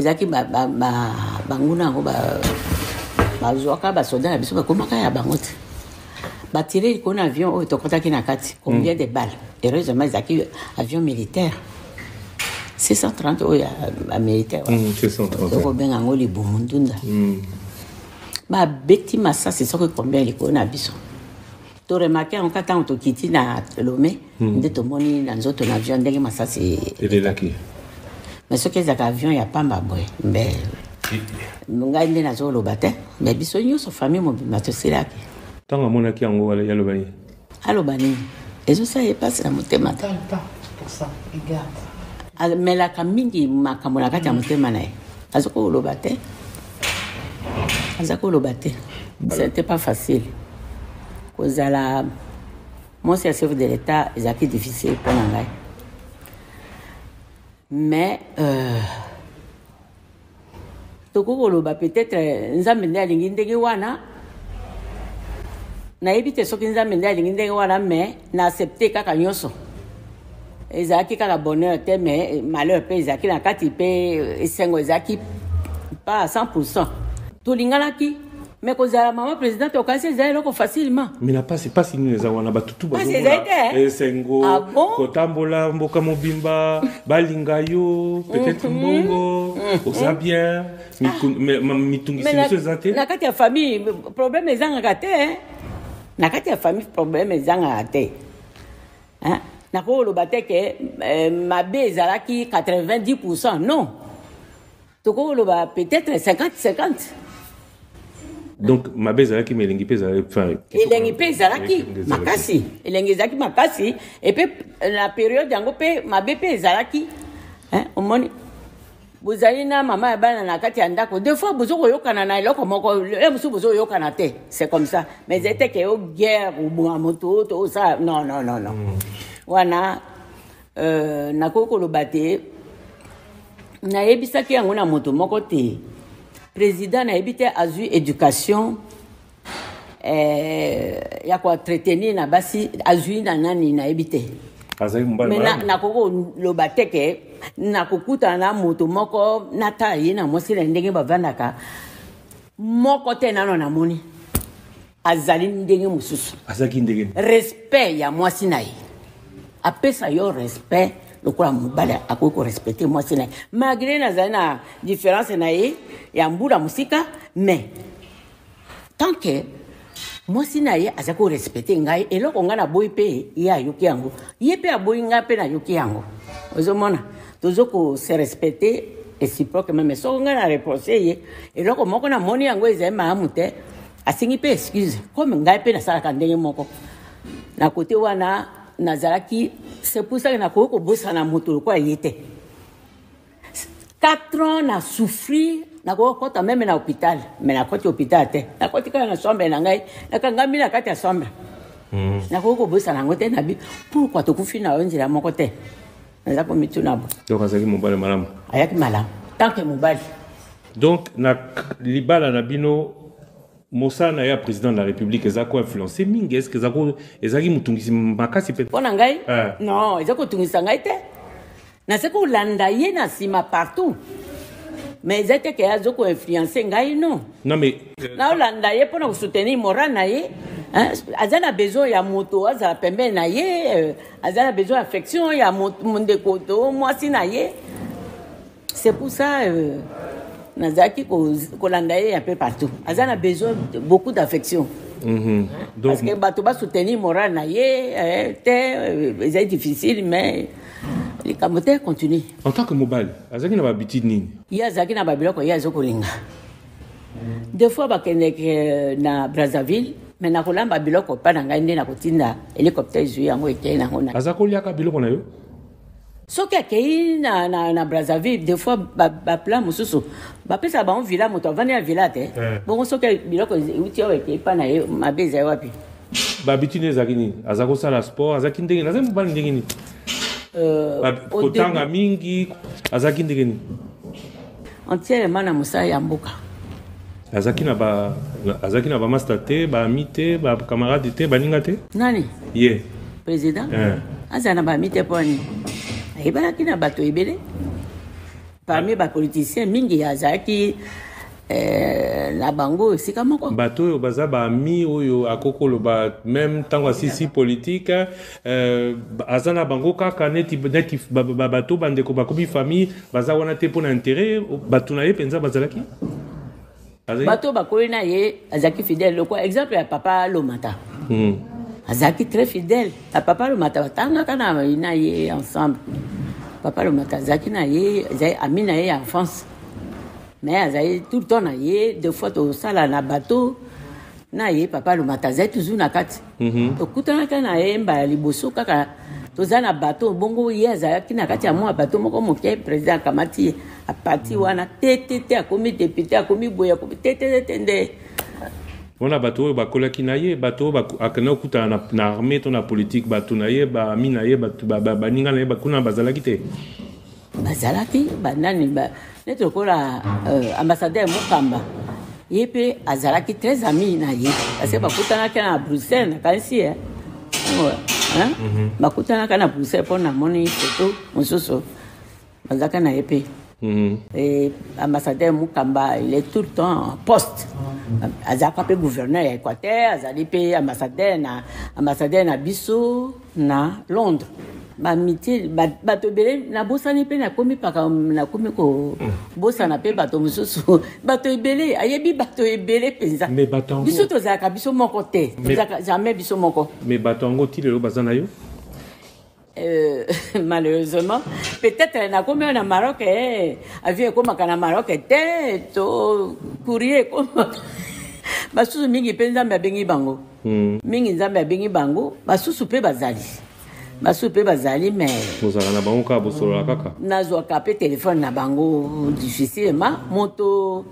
ezalaki banguna yango bazwaka basoda na biso bakomaka ya bango te batire likolo na avion oyo tokotaki na kati combien mm. de balle heureusement ezalaki avion militaire 630 oyo ya militaire okobenga yango libumu ndunda mm. babeti masasi soki combien likolo na biso to remarke yango kaka ntango tokiti na lome hmm. nde tomoni na nzoto na avion ndenge masasi elelaki me soki ezalaka avion ya pamba boye mbe ngai nde nazoloba te me biso nyonso famille mobimba tosilaki ntango amonaki yango yaloba nini aloba nini ezosala ye mpasi na motema te amelaka mingi makambo na kati ya motema na ye azokoloba te aza koloba te c'était pas facile kozala mwasi ya chef de l'état ezalaki difficile mpo na ngai mais euh, tokoki koloba peut-être euh, nzambe nde alingi ndenge wana nayebi te soki nzambe nde alingi ndenge wana mais na accepte kaka nyonso ezalaki kaka bonheur te mais malheur mpe ezalaki na kati mpe esengo ezalaki pas 100 tolinganaki mais kozala mama présidente okanisi ezali eloko facilement mina pasi pasi nini eza wana bato tu esengo ah kotambola mboka mobimba balinga yo peut-être mhm. mbongo mhm. oza bien ah. mitungisi miso eza te na kati ya famille problème ezangaka te na kati ya famille problème ezangaka te hein? nakoloba te ke eh, mabe ezalaki 90 pourcent non tokoloba peut-être 50 50 donc mabe ezalaki ma elengi mpe ezalaki elengi mpe ezalaki makasi elengi ezalaki makasi epe na periode yango mpe mabe mpe ezalaki omoni bozali na mama ya bana na kati ya ndako de fois bozo koyokana na eloko moko e mosusu bozo koyokana te c'est comme ça mais ezali te ke yo guerre oboma moto oyo toosala non non non non mm. wana euh, nakoki koloba te nayebisaki yango na moto moko te président nayebi te azwi éducation eh, ya koentretenir na basi azwi na nani nayebi te me nakoki koloba te ke nakokutana na moto moko natala ye na mwasi na ndenge bavandaka moko te nano namoni azali ndenge mosusu azalaki ndenge respect ya mwasi na ye apesa yo respect lokola mobali akoki korespecte mwasi na ye malgre nazali na différence na ye ya mbula mosika mais tant que mwasi na ye aza ko respecte ngai eloko ngai naboyi mpe ye ayoki yango ye mpe aboyi ngai mpe nayoki yango ozomona tozo ko se respecte reciproque meme soko ngai na reproche ye eloko moko namoni yango ezali malamu te asengi mpe excuse comme ngai mpe nasalaka ndenge moko na kote wana nazalaki sepusaki nakoki kobosana moto lokola ye te 4 ans na souffrir nakokota meme na hôpital mais nakoti hôpital te nakoti kaka na chambre na ngai nakangami na kati ya chambre hmm. nakoki kobosana yango te nabi pourkui tokufi na yo nzela moko te naza komituna bo donc azalaki mobali malamu ayaki malamu tant que mobali donc na libala na bino Mosala na ye ya president de la republique eza ko influencer mingi eske eza ko ezalaki motungisi makasi mpe mpo na ngai eh. non eza kotungisa ngai te naza kolanda ye na nsima partout mais eza te ke azo koinfluence ngai no non mais euh, naolanda ye mpo na kosoutenir moral na ye aza na besoin ya moto azala pembeni na ye euh, aza na besoin ya affection ya ndeko to mwasi na ye c'est pour ça euh, nazalaki kolanda ye un peu partout aza na besoin beaucoup d'affection Mm -hmm. Donc... parce que bato basoutenir moral na ye eh, te euh, ezali difficile mais likambo te continue en tant que mobali azalaki na babitide nini ye azalaki na babiloko ye azo kolinga de fois bakendeke euh, na brazzaville me nakolamba biloko epai na ngai nde nakotinda helicoptère ezwi yango ekei nango aza koliaka biloko na yo soki akei na, na, na brazzaville des fois baplan mosusu bapesaka bango villa moto avandi na villa te eh. bongo soki biloko euti oyo ekei mpa na ye mabe ezali wapi babitini ezalaki nini aza kosala sport azalaki ndenge nazali mobali ndenge nini euh, kotanga mingi azalaki ndenge nini Entièrement na mosala ya mboka. Azaki na ba azaki na ba master te, ba amis te, ba camarades te, baninga te? Nani? Ye. Yeah. Président? Eh. Azala na ba amis te poni. Ayebanaki na bato ebele. Parmi ba politiciens mingi azalaki Eh, na bango esika moko bato oyo baza baami oyo akoki koloba meme ntango asisi politike Euh, aza na bango kaka neti neti bato bandeko bakomi famille baza wana te mpo na intérêt bato na ye mpenza bazalaki bato bakoyi na ye azalaki fidèle lokola exemple ya papa lomata hmm. azalaki très fidèle na papa lomata batangaka na na ye ensemble papa lomata azalaki na ye azali ami na ye ya enfance mais azali tout le temps na ye deux fois tosala na bateau na ye papa lomata azali toujours na kati mhm. tokutanaka na ye mbala liboso kaka toza na bato bongo ye azalaki na kati ya mwa bato moko moke président akamati ye apati mhm. wana te te te akomi depute akomi boye akomi te te te nde wana bato oyo bakolaki na ye bato oyo akenda kokutana na, na armée to na politike bato na ye baami na ye baninga na ye kuna bazalaki te bazalaki banani ba, neti lokola euh, ambassadeur mokamba ye mpe azalaki très ami na ye parce que bakutanaki na bruxelles nakanisi eh? hein? mm -hmm. bakutanaka na bruxelles mpo namoni foto mosusu bazalaka na ye mpe Mm -hmm. Et ambassadeur Mukamba, il est tout le temps en poste. Azalaka mpe gouverneur ya Équateur, azali mpe ambassadeur na ambassadeur na biso. na londres bamitie bato ebele nabosani mpe nakomi paka nakomi kobosana mpe bato mosusu bato ebele ayebi bato ebele mpenza biso tozalaka biso moko te tozalaka jamais biso moko mais bato yango ti lelo baza na yo Euh, malheureusement peut-être nakomi oyo na maroc eh, avion ekomaka na maroc te to courrier ekomaka basusu mingi mpe nzambe abengi bango mm. mingi nzambe abengi bango basusu mpe bazali basusu mpe bazali mais ozalaka na bango kaka bosolola kaka nazwaka mpe telefone na bango difficilement moto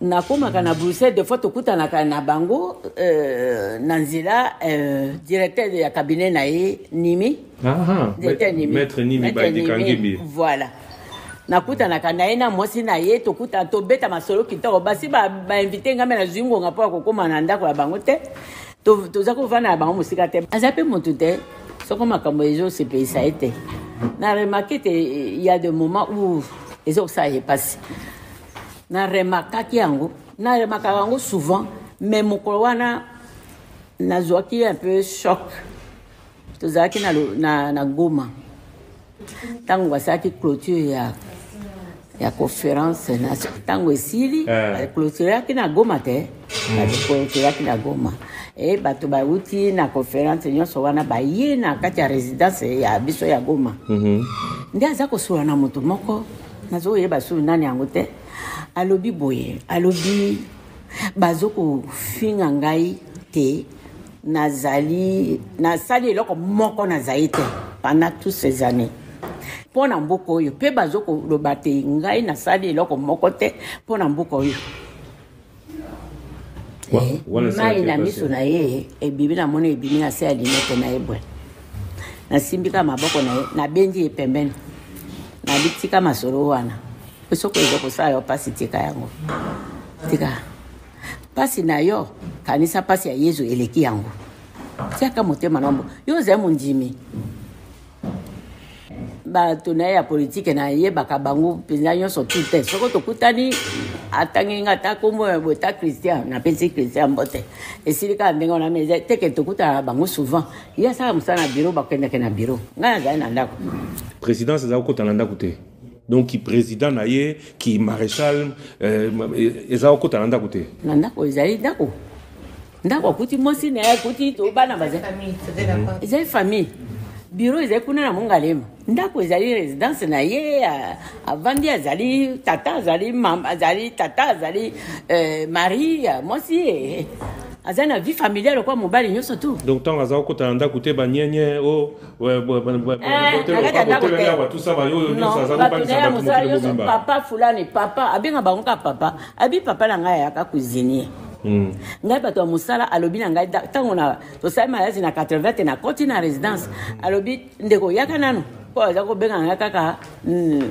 nakomaka na bruxelles des fois tokutanaka na bango euh, na nzela euh, directeur ya cabinet na ye nimi directeur nimi maître nimi baidikangimbi voilà nakutanaka na ye na mwasi na ye tokutana tobeta masolo kitoko basi bainvite ngai me nazwi ngonga mpo ya kokóma na ndako ya bango te toza kovanda na bango mosika te aza mpe motu te soko makambo ezosepelisa ye te na remarke te ya de moment où ezokosala ye mpasi na remarkaki yango na remarkaka yango souvent mais mokolo wana nazwaki un peu choc tozalaki na, na, na goma ntango basalaki clôture ya ya conférence ntango esili eh. clôturaki na goma te hmm. clôturaki na goma e bato bauti na conférence nyonso wana baye na kati ya résidence ya biso ya goma mhm. nde aza kosola na moto moko nazoyeba sulu nani yango te alobi boye alobi bazokofinga ngai te nazali nasali eloko moko na zaite pendant tous ces années mpo na mboka oyo mpe bazo koloba te ngai nasali eloko moko te mpo na mboka oyo eh, mai na miso na ye ebimi na moni ebimi na se ya linoko na ye bwe nasimbika maboko na ye nabendi ye pembeni nabitika masolo wana soki ozo kosala yo mpasi tika yango tika mpasi na yo kanisa mpasi ya yezu eleki yango tiaka motema na yango yo ozali mondimi bato na ye ya politike nayebaka bango mpenza nyonso tu te soko tokutani atangi nga ata kombo ya bota christian napesi christian mbote esili kaka ndenge wana meza teke tokutana na bango souvent ye asala mosala na biro bakendeke na biro ngai nazali na ndako présidence eza kokota na ndako te donc ki président na ye ki maréchal euh, eza okota na ndako te na ndako ezali ndako ndako akuti mwasi na ye akuti to bana baza ezali famille biro ezali kuna na mongalema ndako ezali résidence na ye avandi azali tata azali mama azali tata azali euh, mari mwasi eh. aza na vie familiale kwa mobali nyonso tu donc ntango aza kokota na ndako te banyenye o oh. papa fulani papa abenga bango kaka papa abi papa na ngai ayaka cuisinier Mm. ngai bato ya mosala alobi na ngai ntango tosali malazi na 80 na koti na résidence alobi ndeko yaka nano mpo aza kobenga ngai kaka mm,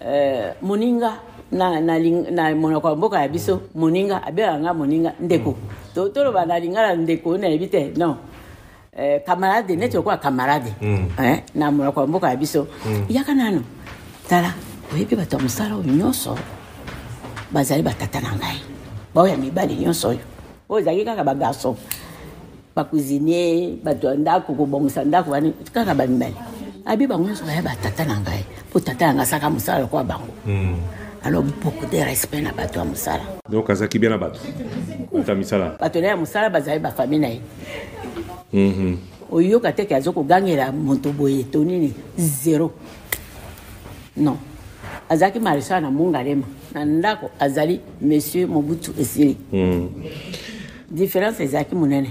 eh, moninga na, na, na monoko ya mboka ya biso moninga abengaka ngai moninga ndeko mm. toloba na lingala ndeko nayebi te non eh, camarade mm. neti lokola camarade mm. eh, na monoko ya mboka ya biso mm. yaka nano tala oyebi bato ya mosala oyo nyonso bazali batata na ngai baoyo ya mibali nyonso oyo oyo ezalaki kaka bagarçon bacuisinier bato ya ndako kobongisa ndako bani kaka bamibali abi bango nyonso baya batata na ngai mpo tata yanga asaka mosala lokola bango hmm. alors beaucoup de respect na bato ya mosala donc azalaki bien na bato bato ya misala bato na ya mosala bazali bafamille na ye Mhm. oyoka te ke azo kogangela moto boye to nini zero non azalaki marechal na mongalema na ndako azali monsieur mobutu esili mm. différence ezalaki monene